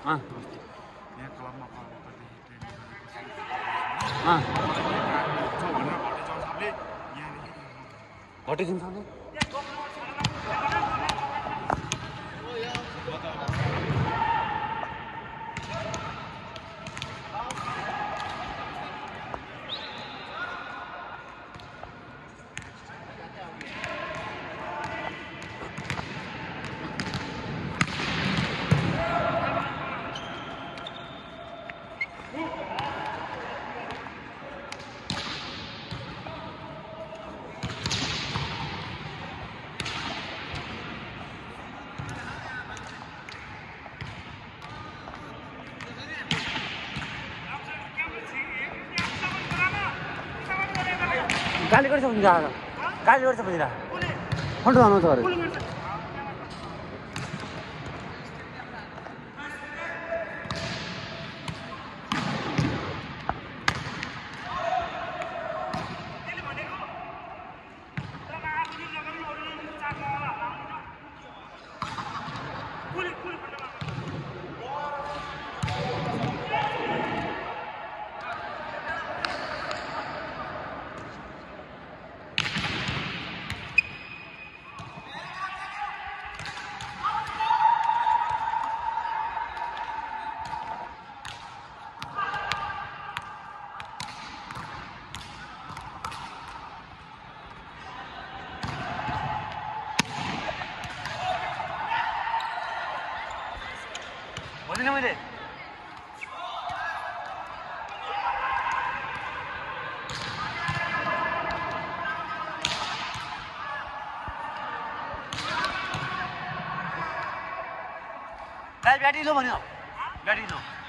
यहाँ क्लबमा गाली गरिसक्नु जाँदा गाली गरिसक्नु छ कन्ट्रोल आउनु त でもいいで来，别理他们了，别理他。